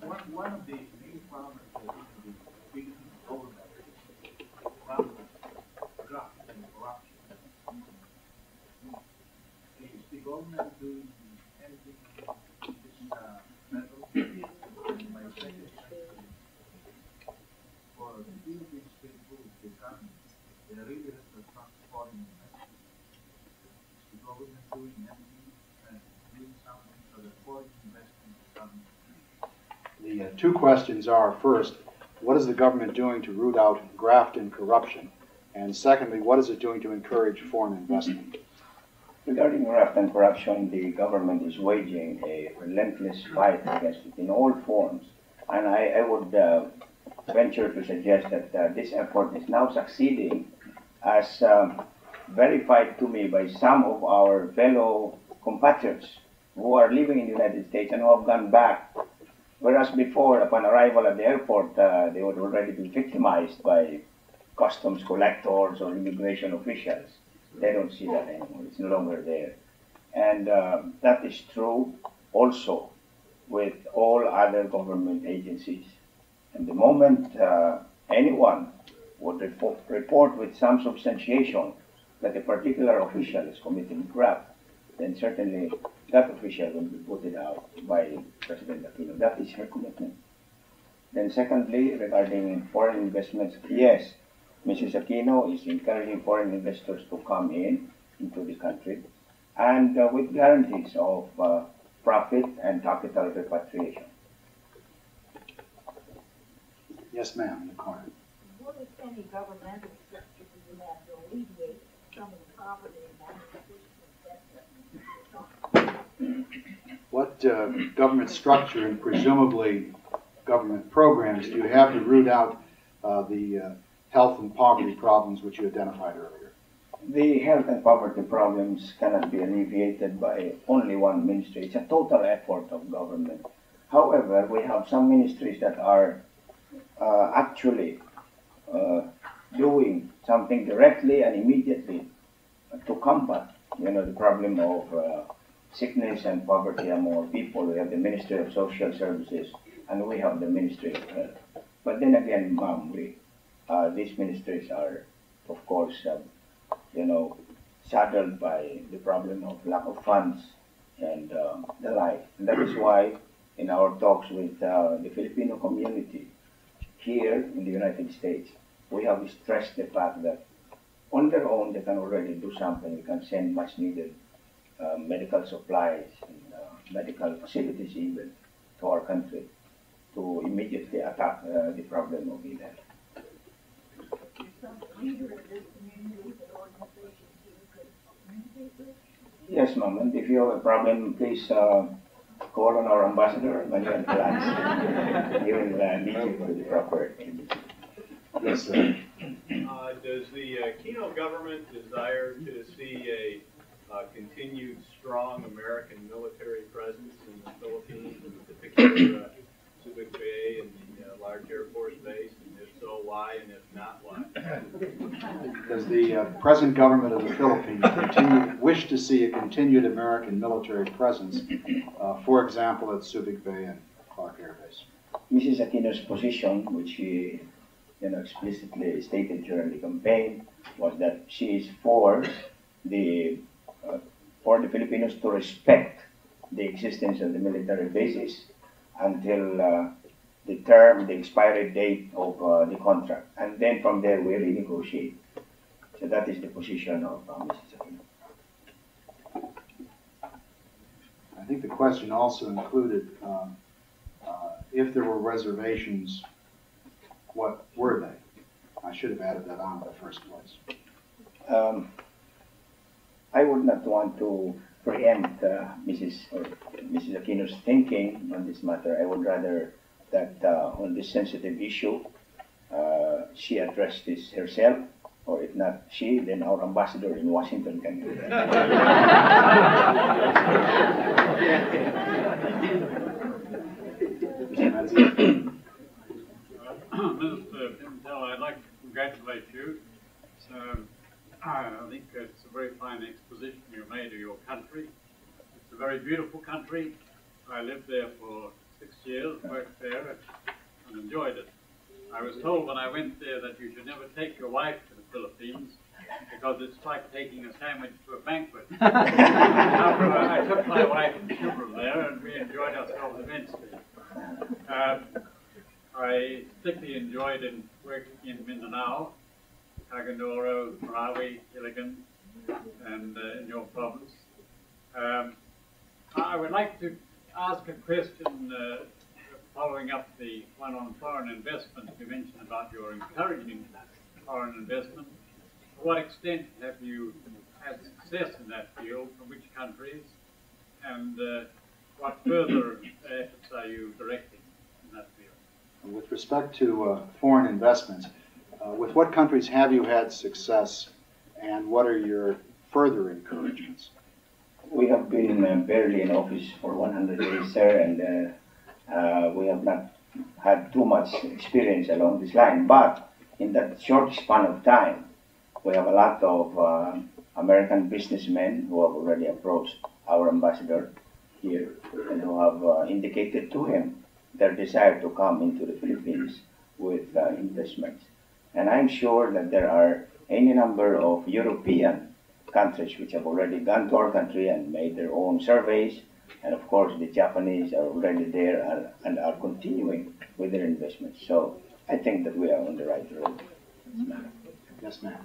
One, one of the main problems that the big government around the graft and corruption is the government doing anything in this uh, matter? And my second question, for the Philippines people, the economy, really the government doing and doing something foreign investment? The uh, two questions are, first, what is the government doing to root out graft and corruption? And secondly, what is it doing to encourage foreign investment? Regarding graft and corruption, the government is waging a relentless fight against it in all forms. And I, I would uh, venture to suggest that uh, this effort is now succeeding as um, verified to me by some of our fellow compatriots who are living in the United States and who have gone back. Whereas before, upon arrival at the airport, uh, they would already be victimized by customs collectors or immigration officials. They don't see that anymore. It's no longer there. And uh, that is true also with all other government agencies. And the moment uh, anyone would report, report with some substantiation that a particular official is committing graft, then certainly that official will be put out by President Aquino. That is her commitment. Then secondly, regarding foreign investments, yes, Mrs. Aquino is encouraging foreign investors to come in into the country and uh, with guarantees of uh, profit and capital repatriation. Yes, ma'am, the corner. What, any, governmental steps do you have to alleviate some of the poverty and malnutrition, et cetera? What what uh, government structure and presumably government programs do you have to root out uh, the uh, health and poverty problems which you identified earlier? The health and poverty problems cannot be alleviated by only one ministry. It's a total effort of government. However, we have some ministries that are uh, actually uh, doing something directly and immediately to combat, you know, the problem of uh, sickness and poverty among people. We have the Ministry of Social Services and we have the Ministry of Health. But then again, ma'am, we, uh, these ministries are, of course, uh, you know, saddled by the problem of lack of funds and uh, the like. And that is why, in our talks with uh, the Filipino community here in the United States, we have stressed the fact that on their own they can already do something. We can send much needed uh, medical supplies and uh, medical facilities even to our country to immediately attack uh, the problem of health. Yes, ma'am. And if you have a problem, please uh, call on our ambassador, Manuel Pelaez. he will uh, lead you to the proper agency. Yes, sir. Uh, does the uh, Aquino government desire to see a uh, continued strong American military presence in the Philippines, in particular uh, Subic Bay and the uh, large Air Force base? And if so, why? And if not, why? Does the uh, present government of the Philippines continue, wish to see a continued American military presence, uh, for example, at Subic Bay and Clark Air Base? Mrs. Aquino's position, which she you know, explicitly stated during the campaign, was that she is for the uh, for the Filipinos to respect the existence of the military bases until uh, the term, the expiry date of uh, the contract, and then from there we renegotiate. So that is the position of uh, Mrs. Aquino. I think the question also included um, uh, if there were reservations, what were they? I should have added that on in the first place. Um, I would not want to preempt uh, Mrs. or Mrs. Aquino's thinking on this matter. I would rather that uh, on this sensitive issue, uh, she address this herself, or if not she, then our ambassador in Washington can do that. Mr. Pimentel, I'd like to congratulate you. Um, I think it's a very fine exposition you made of your country. It's a very beautiful country. I lived there for six years, worked there, and enjoyed it. I was told when I went there that you should never take your wife to the Philippines because it's like taking a sandwich to a banquet. I took my wife and children there, and we enjoyed ourselves immensely. Uh, I particularly enjoyed in working in Mindanao, Cagayan de Oro, Marawi, Iligan, and uh, in your province. Um, I would like to ask a question uh, following up the one on foreign investment. You mentioned about your encouraging foreign investment. To what extent have you had success in that field? From which countries? And uh, what further efforts are you directing in that field? With respect to uh, foreign investments, uh, with what countries have you had success, and what are your further encouragements? We have been uh, barely in office for 100 days, sir, and uh, uh, we have not had too much experience along this line. But in that short span of time, we have a lot of American businessmen who have already approached our ambassador here and who have indicated to him their desire to come into the Philippines with investments. And I'm sure that there are any number of European countries which have already gone to our country and made their own surveys. And of course, the Japanese are already there and, and are continuing with their investments. So I think that we are on the right road. Yes, ma'am.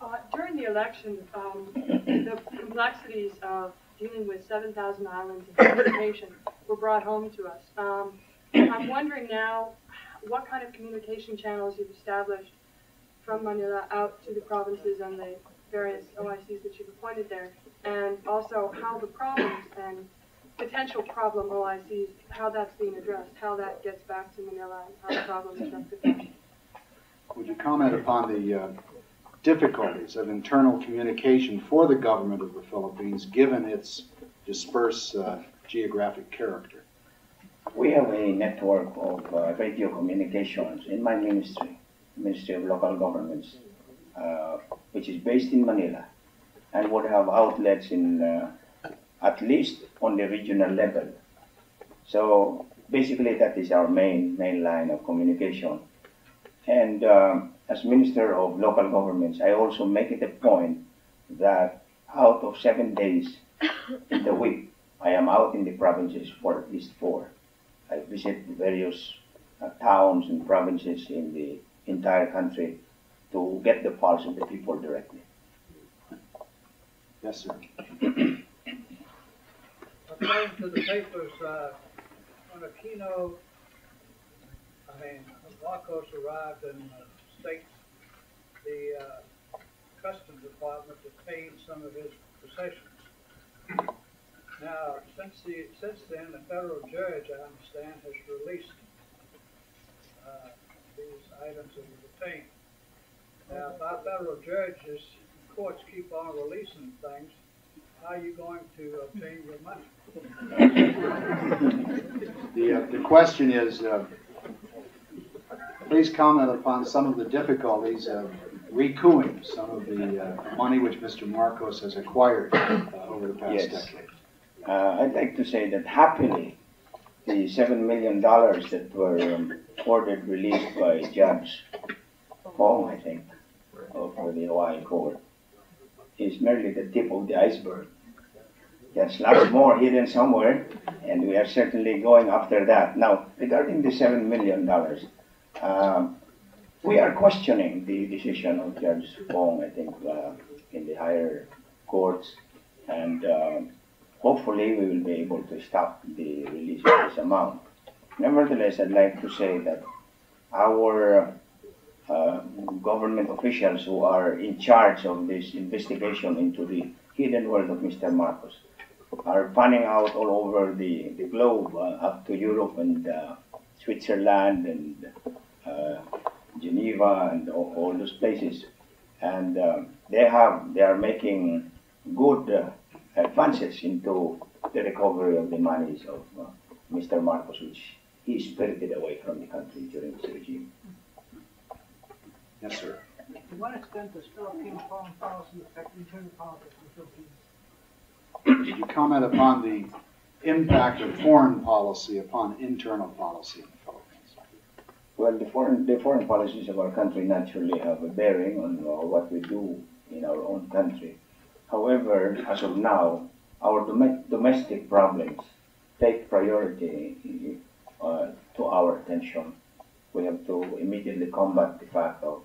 Uh, during the election, um, the complexities of dealing with 7,000 islands and communication were brought home to us. Um, I'm wondering now what kind of communication channels you've established from Manila out to the provinces and the various OICs that you've appointed there, and also how the problems and potential problem OICs, how that's being addressed, how that gets back to Manila, and how the problem is rectified. Would you comment upon the uh, difficulties of internal communication for the government of the Philippines, given its dispersed uh, geographic character? We have a network of uh, radio communications in my ministry, Ministry of Local Governments, which is based in Manila, and would have outlets in uh, at least on the regional level. So basically, that is our main main line of communication. And um, as Minister of Local Governments, I also make it a point that out of seven days in the week, I am out in the provinces for at least four. I visit various uh, towns and provinces in the entire country to get the pulse of the people directly. Yes, sir. According to the papers, uh, when Aquino, I mean, Marcos arrived in the States, the, uh, Customs Department detained some of his possessions. Now, since the, since then, the federal judge, I understand, has released, uh, these items that were detained. Now, if our federal judges, courts keep on releasing things, how are you going to obtain your money? The, uh, the question is, uh, please comment upon some of the difficulties of recouping some of the uh, money which Mr. Marcos has acquired uh, over the past Yes. decade. Uh, I'd like to say that happily, the seven million dollars that were um, ordered released by Judge Hong, I think, of the Hawaii Court, is merely the tip of the iceberg. There's lots more hidden somewhere, and we are certainly going after that. Now, regarding the seven million dollars, um, we are questioning the decision of Judge Hong, I think, uh, in the higher courts, and um, hopefully we will be able to stop the release of this amount. Nevertheless, I'd like to say that our uh, government officials who are in charge of this investigation into the hidden world of Mr. Marcos are panning out all over the, the globe, uh, up to Europe and uh, Switzerland and uh, Geneva and all, all those places. And uh, they have, they are making good advances into the recovery of the monies of Mr. Marcos, which he spirited away from the country during his regime. Yes, sir. To what extent does Philippine foreign policy affect internal politics in the Philippines? Would you comment upon the impact of foreign policy upon internal policy in the Philippines? Well, the foreign, the foreign policies of our country naturally have a bearing on uh, what we do in our own country. However, as of now, our dome- domestic problems take priority uh, to our attention. We have to immediately combat the fact of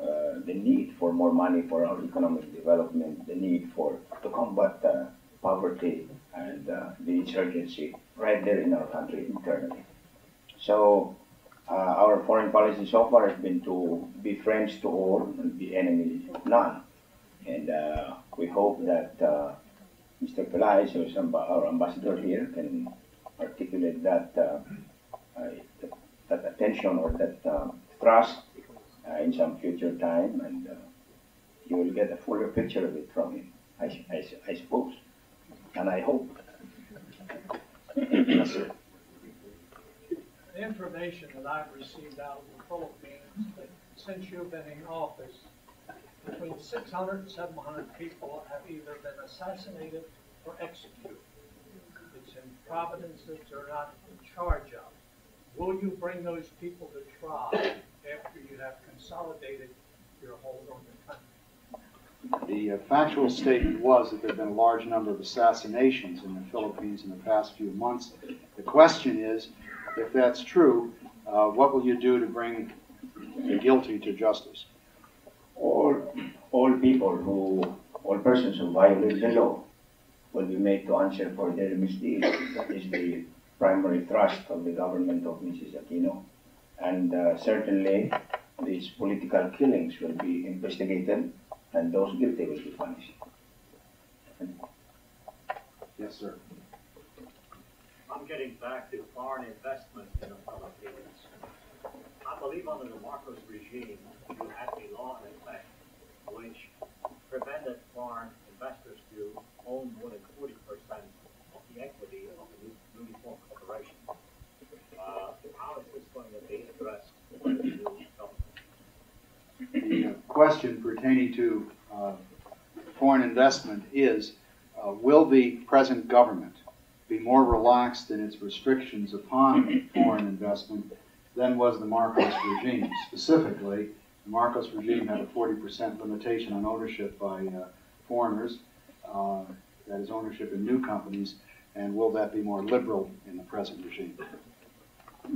uh, the need for more money for our economic development, the need for to combat uh, poverty and uh, the insurgency right there in our country internally. So uh, our foreign policy so far has been to be friends to all and be enemies of none. And uh, we hope that Mr. Pelaez, who is our ambassador here, can articulate that, that, attention or that trust uh, in some future time, and uh, you will get a fuller picture of it from him, I suppose, and I hope. Yes, sir. The information that I've received out of the Philippines, that since you've been in office, between 600 and 700 people have either been assassinated or executed. It's in providences they're not in charge of. Will you bring those people to trial after you have consolidated your hold on the country? The uh, factual statement was that there have been a large number of assassinations in the Philippines in the past few months. The question is, if that's true, uh, what will you do to bring the guilty to justice? all, all people who, all persons who violate the law will be made to answer for their misdeeds. That is the primary thrust of the government of Mrs. Aquino. And uh, certainly, these political killings will be investigated and those guilty will be punished. Yes, sir. I'm getting back to foreign investment in the Philippines. I believe under the Marcos regime, you had a law in effect which prevented foreign investors to own more than forty percent of the equity of the newly formed corporation. Uh, how is this going to be addressed by the question pertaining to uh, foreign investment is, uh, will the present government be more relaxed in its restrictions upon foreign investment than was the Marcos regime? Specifically, the Marcos regime had a 40% limitation on ownership by uh, foreigners, uh, that is ownership in new companies, and will that be more liberal in the present regime?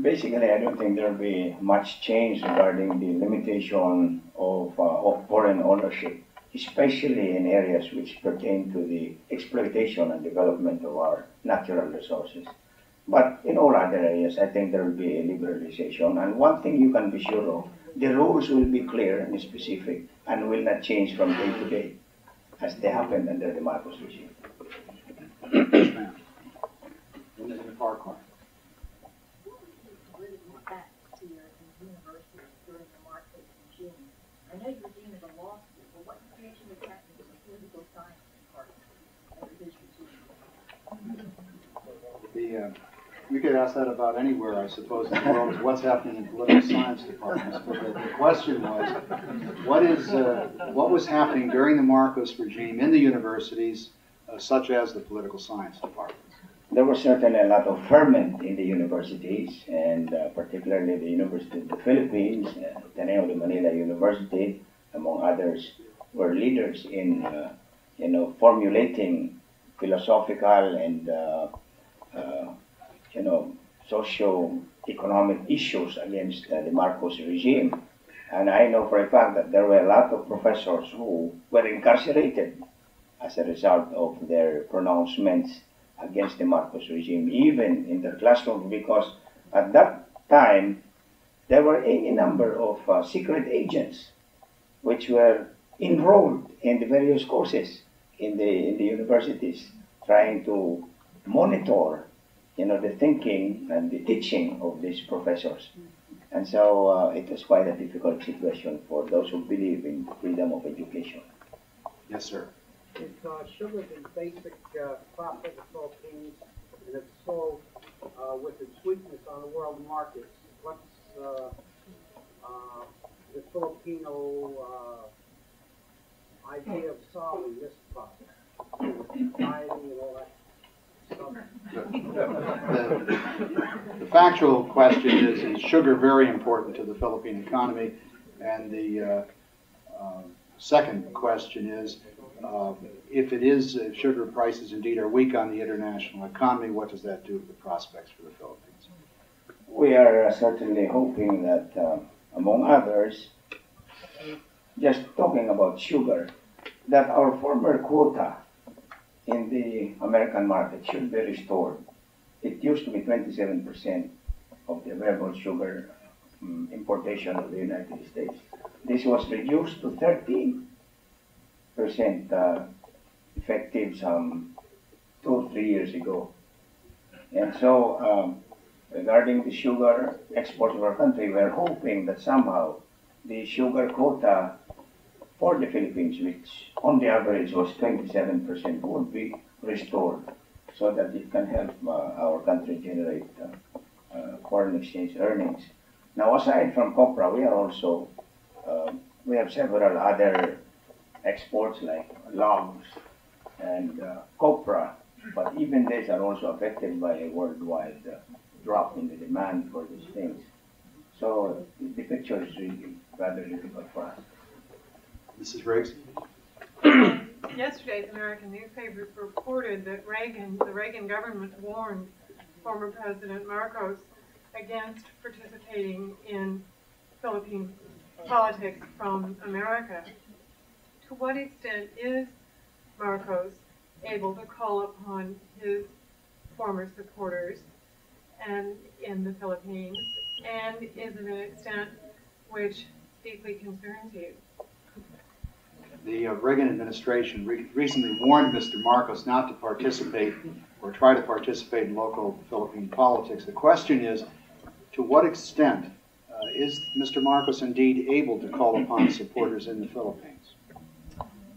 Basically, I don't think there'll be much change regarding the limitation of, uh, of foreign ownership, especially in areas which pertain to the exploitation and development of our natural resources. But in all other areas, I think there will be a liberalization. And one thing you can be sure of, the rules will be clear and specific and will not change from day to day as they happened under the Marcos regime. Yes, ma'am. In the in the far corner. Bringing back to your university during the Marcos regime. I know you're dean of a law school, but what information is happening to the political science department under his regime? The, uh, you could ask that about anywhere, I suppose, in the world, is what's happening in political science departments. But the, the question was, what is, uh, what was happening during the Marcos regime in the universities, uh, such as the political science departments? There was certainly a lot of ferment in the universities, and uh, particularly the University of the Philippines, uh, Ateneo de Manila University, among others, were leaders in, uh, you know, formulating philosophical and, uh, uh, you know, socio-economic issues against uh, the Marcos regime. And I know for a fact that there were a lot of professors who were incarcerated as a result of their pronouncements against the Marcos regime, even in their classroom, because at that time there were any number of uh, secret agents which were enrolled in the various courses in the in the universities, trying to monitor, you know, the thinking and the teaching of these professors. And so uh, it was quite a difficult situation for those who believe in freedom of education. Yes, sir. Is uh, sugar the basic uh, crop of the Philippines? And if so, uh, with its weakness on the world markets, what's uh, uh, the Filipino uh, idea of solving this problem? Dieting and all that stuff. The the factual question is, is sugar very important to the Philippine economy? And the uh, uh, second question is, uh, if it is, if sugar prices indeed are weak on the international economy, what does that do to the prospects for the Philippines? We are uh, certainly hoping that, uh, among others, just talking about sugar, that our former quota in the American market should be restored. It used to be 27% of the available sugar um, importation of the United States. This was reduced to 13 percent uh, effective some two or three years ago. And so, um, regarding the sugar exports of our country, we're hoping that somehow the sugar quota for the Philippines, which on the average was 27%, would be restored so that it can help uh, our country generate uh, uh, foreign exchange earnings. Now, aside from copra, we are also, uh, we have several other exports like logs and uh, copra, but even these are also affected by a worldwide uh, drop in the demand for these things. So the picture is really rather difficult for us. Mrs. Briggs? Yesterday's American newspaper reported that Reagan, the Reagan government warned former President Marcos against participating in Philippine politics from America. To what extent is Marcos able to call upon his former supporters and in the Philippines, and is it an extent which deeply concerns you? The uh, Reagan administration re- recently warned Mr. Marcos not to participate or try to participate in local Philippine politics. The question is, to what extent uh, is Mr. Marcos indeed able to call upon supporters in the Philippines?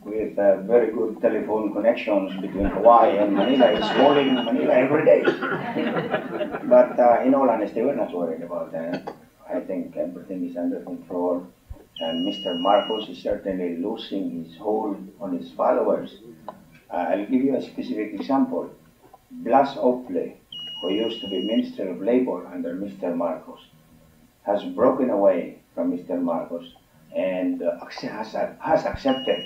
With uh, very good telephone connections between Hawaii and Manila, it's calling Manila every day. but uh, in all honesty, we're not worried about that. I think everything is under control. And Mr. Marcos is certainly losing his hold on his followers. Uh, I'll give you a specific example. Blas Ople, who used to be Minister of Labor under Mr. Marcos, has broken away from Mr. Marcos and uh, has, has accepted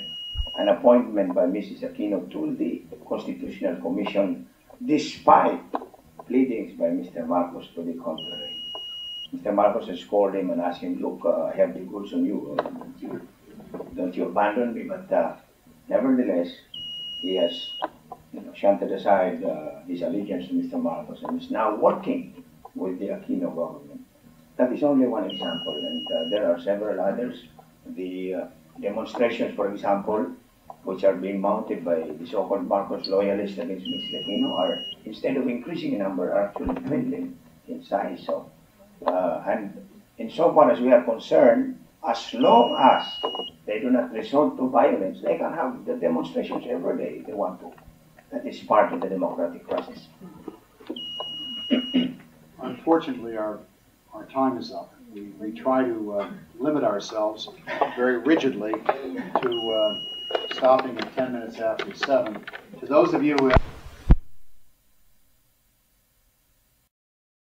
an appointment by Mrs. Aquino to the Constitutional Commission despite pleadings by Mr. Marcos to the contrary. Mr. Marcos has called him and asked him, look, uh, I have the goods on you. uh, Don't you, don't you abandon me? But uh, nevertheless, he has you know, shunted aside uh, his allegiance to Mr. Marcos and is now working with the Aquino government. That is only one example, and uh, there are several others. The uh, demonstrations, for example, which are being mounted by the so-called Marcos loyalists against Mr. Aquino are, instead of increasing in number, are actually dwindling in size. So, uh, and insofar as we are concerned, as long as they do not resort to violence, they can have the demonstrations every day if they want to. That is part of the democratic process. Unfortunately, our, our time is up. We, we try to uh, limit ourselves very rigidly to uh, stopping at 10 minutes after 7. To those of you who